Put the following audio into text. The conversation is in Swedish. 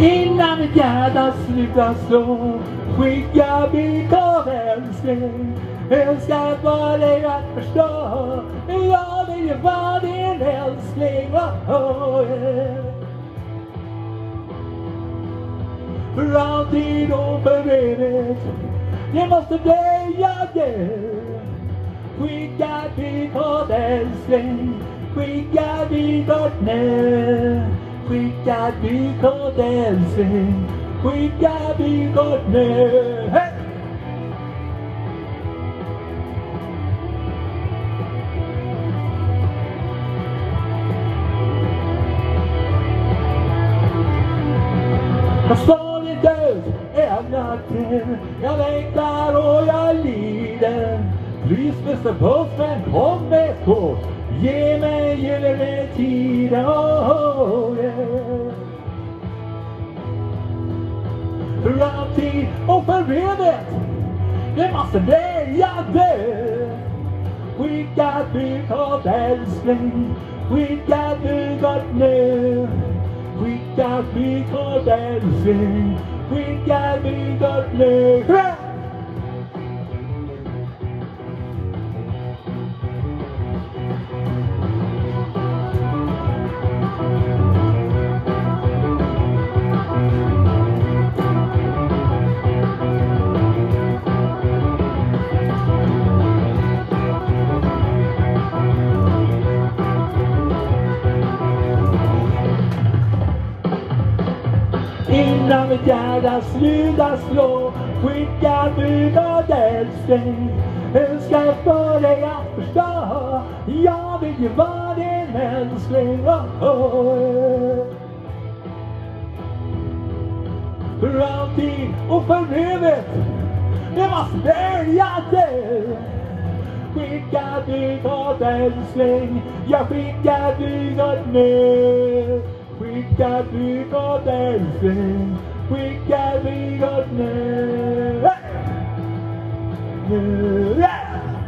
Innan mitt hjärta slutar slå skickar vi av älskling Önskar bara dig att förstå Jag vill ju vara din älskling. Oh, oh, yeah. För alltid och för evigt Det måste bli jag du Skicka dit älskling Skicka ditåt nu Skicka ditåt älskling Skicka ditåt nu hey! Jag stadigt ut är natten Jag längtar och jag lider Lyser bästa postman, kom med kort. Ge mig gyllene tid, oh, oh, oh, yeah. För alltid och för evigt Det måste bli jag dö Skicka bud älskling. Skicka bud nu Skicka bud älskling. Skicka bud nu Innan mitt hjärta slutar slå skickar bud och älskling Önskar för dig att förstå Jag vill ju vara din älskling. Oh, oh. oh. För alltid och för evigt Det måste välja dig Skicka bud åt älskling Jag skickar bud åt We can be good dancing. We can be go now. Yeah.